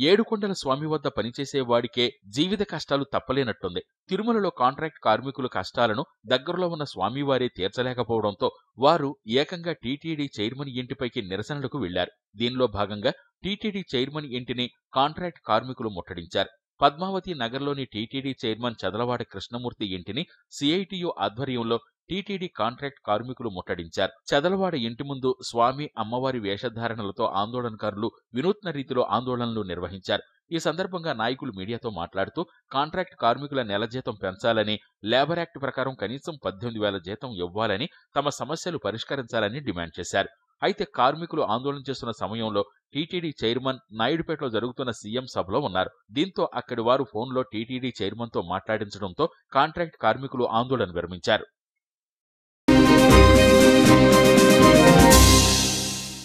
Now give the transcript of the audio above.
ఏడుకొండల స్వామి వద్ద పనిచేసేవాడికే జీవిత కష్టాలు తప్పలేనట్టుంది. తిరుమలలో కాంట్రాక్ట్ కార్మికుల కష్టాలను దగ్గరలో ఉన్న స్వామివారే తీర్చలేకపోవడంతో వారు ఏకంగా టీటీడీ చైర్మన్ ఇంటిపైకి నిరసనలకు వెళ్ళారు దీనిలో భాగంగా టీటీడీ చైర్మన్ ఇంటిని కాంట్రాక్ట్ కార్మికులు ముట్టడించారు. పద్మావతి నగర్లోని టీటీడీ చైర్మన్ చదలవాడ కృష్ణమూర్తి ఇంటిని సిఐటియు ఆధ్వర్యంలో టీటీడీ కాంట్రాక్ట్ కార్మికులు ముట్టడించారు. చదలవాడ ఇంటి ముందు స్వామి అమ్మవారి వేషధారణలతో ఆందోళనకారులు వినూత్న రీతిలో ఆందోళనలు నిర్వహించారు. ఈ సందర్భంగా నాయకులు మీడియాతో మాట్లాడుతూ కాంట్రాక్ట్ కార్మికుల నెల జీతం పెంచాలని లేబర్ యాక్ట్ ప్రకారం కనీసం పద్దెనిమిది వేల జీతం ఇవ్వాలని తమ సమస్యలు పరిష్కరించాలని డిమాండ్ చేశారు. అయితే కార్మికులు ఆందోళన చేస్తున్న సమయంలో టీటీడీ చైర్మన్ నాయుడుపేటలో జరుగుతున్న సీఎం సభలో ఉన్నారు. దీంతో అక్కడి వారు ఫోన్లో టీటీడీ చైర్మన్తో మాట్లాడించడంతో కాంట్రాక్ట్ కార్మికులు ఆందోళన విరమించారు